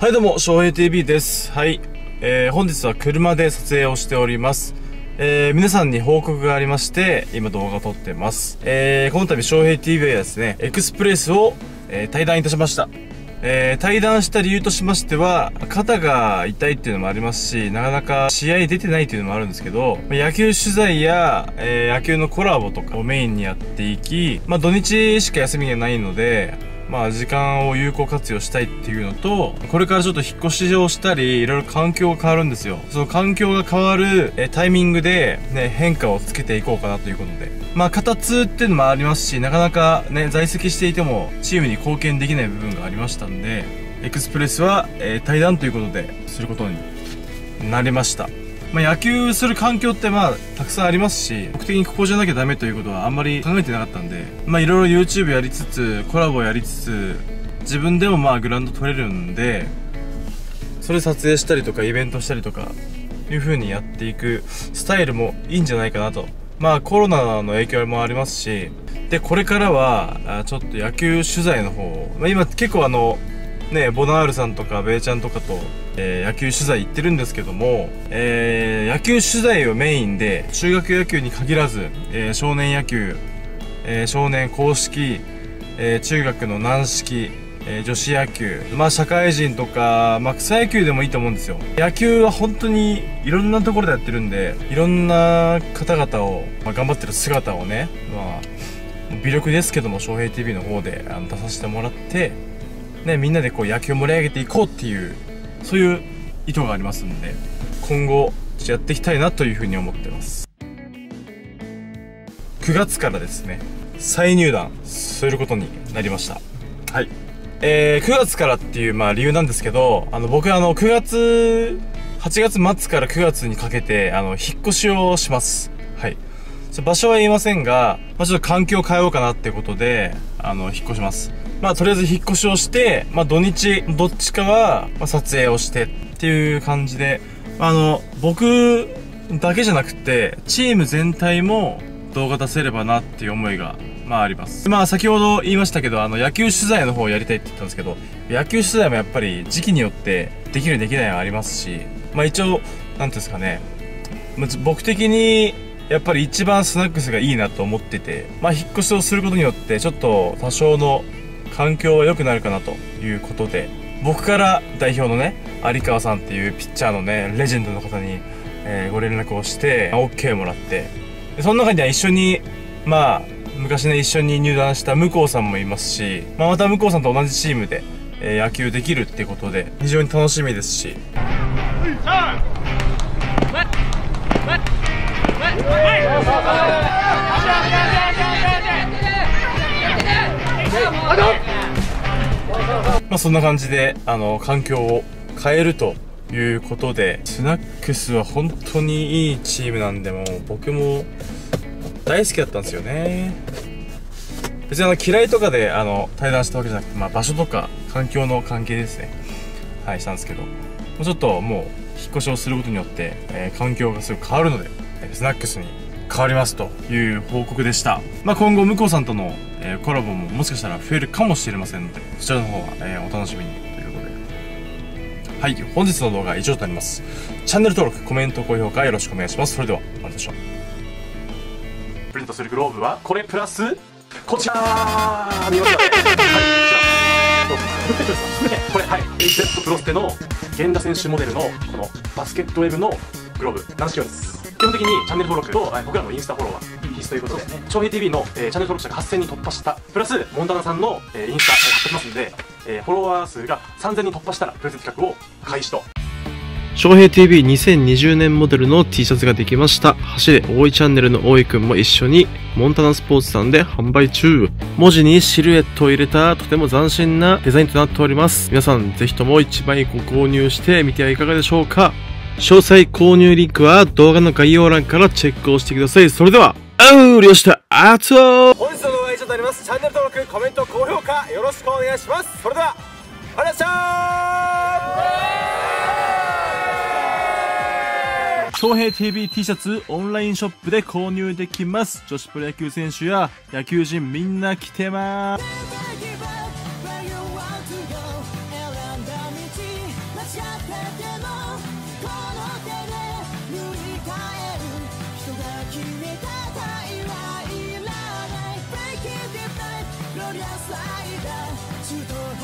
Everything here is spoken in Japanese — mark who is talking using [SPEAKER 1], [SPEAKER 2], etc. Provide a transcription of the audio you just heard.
[SPEAKER 1] はいどうも、翔平 TV です。はい。えー、本日は車で撮影をしております。えー、皆さんに報告がありまして、今動画撮ってます。えー、この度翔平 TV はですね、エクスプレスを、えー、対談いたしました。えー、対談した理由としましては、肩が痛いっていうのもありますし、なかなか試合出てないっていうのもあるんですけど、野球取材や、えー、野球のコラボとかをメインにやっていき、まあ土日しか休みがないので、まあ時間を有効活用したいっていうのと、これからちょっと引っ越しをしたり、いろいろ環境が変わるんですよ。その環境が変わるえタイミングでね、変化をつけていこうかなということで。まあ肩痛っていうのもありますし、なかなかね、在籍していてもチームに貢献できない部分がありましたんで、エクスプレスは、えー、対談ということで、することになりました。まあ、野球する環境ってまあたくさんありますし僕的にここじゃなきゃダメということはあんまり考えてなかったんでまあいろいろ YouTube やりつつコラボやりつつ自分でもまあグラウンド取れるんでそれ撮影したりとかイベントしたりとかいう風にやっていくスタイルもいいんじゃないかなと。まあコロナの影響もありますしでこれからはちょっと野球取材の方まあ、今結構あのねボナールさんとかベイちゃんとかとえー、野球取材行ってるんですけども、えー、野球取材をメインで中学野球に限らず、えー、少年野球、え少年公式、え中学の軟式、え女子野球、まあ社会人とか、まあ草野球でもいいと思うんですよ。野球は本当にいろんなところでやってるんで、いろんな方々を、まあ、頑張ってる姿をね、まあ、微力ですけども、翔平 TV の方であの出させてもらって、ね、みんなでこう野球を盛り上げていこうっていうそういう意図がありますんで今後やっていきたいなというふうに思ってます9月からですね再入団することになりましたはいえー、9月からっていう、まあ、理由なんですけど、あの、僕、あの、9月、8月末から9月にかけて、あの、引っ越しをします。はい。場所は言いませんが、まあ、ちょっと環境を変えようかなってことで、あの、引っ越します。まあ、とりあえず引っ越しをして、まあ、土日、どっちかは、ま、撮影をしてっていう感じで、あの、僕だけじゃなくて、チーム全体も動画出せればなっていう思いが、まああります。まあ先ほど言いましたけど、あの野球取材の方をやりたいって言ったんですけど、野球取材もやっぱり時期によってできるできないはありますし、まあ一応、なんていうんですかね、僕的にやっぱり一番スナックスがいいなと思ってて、まあ引っ越しをすることによってちょっと多少の環境は良くなるかなということで僕から代表のね有川さんっていうピッチャーのねレジェンドの方に、えー、ご連絡をして OK もらってでその中には一緒にまあ昔ね一緒に入団した向こうさんもいますし、まあ、また向こうさんと同じチームで、えー、野球できるっていうことで非常に楽しみですし。まあそんな感じで、あの、環境を変えるということで、スナックスは本当にいいチームなんで、も僕も大好きだったんですよね。別にあの嫌いとかであの対談したわけじゃなくて、まあ、場所とか環境の関係ですね。はい、したんですけど、もうちょっともう引っ越しをすることによって、えー、環境がすごく変わるので、スナックスに変わりますという報告でした。まあ、今後、向こうさんとの、えー、コラボももしかしたら増えるかもしれませんので、そちらの方は、えー、お楽しみにということで。はい、本日の動画は以上となります。チャンネル登録、コメント、高評価よろしくお願いします。それでは、また会いましょう。プリントするグローブは、これプラス、こちら見ましたはい、こちら。これ、はい、HZ プロステの源田選手モデルのこのバスケットウェブのグローブ、軟式用です。基本的にチャンネル登録と、僕らのインスタフォローは必須ということで、ね、長平 TV の、えー、チャンネル登録者が8000人突破した、プラス、モンタナさんの、えー、インスタを貼ってきますんで、えー、フォロワー数が3000人突破したら、プレゼント企画を開始と。
[SPEAKER 2] 翔平 TV2020 年モデルの T シャツができました。走れ大井チャンネルの大井くんも一緒にモンタナスポーツさんで販売中。文字にシルエットを入れたとても斬新なデザインとなっております。皆さんぜひとも1枚ご購入してみてはいかがでしょうか詳細購入リンクは動画の概要欄からチェックをしてください。それでは、あうりょしたあつお
[SPEAKER 1] 本日の動画は以上となります。チャンネル登録、コメント、高評価よろしくお願いします。それでは、ありがとうございました翔平 TV T シャツオンラインショップで購入できます。女子プロ野球選手や野球人みんな来てます。
[SPEAKER 3] ダー中東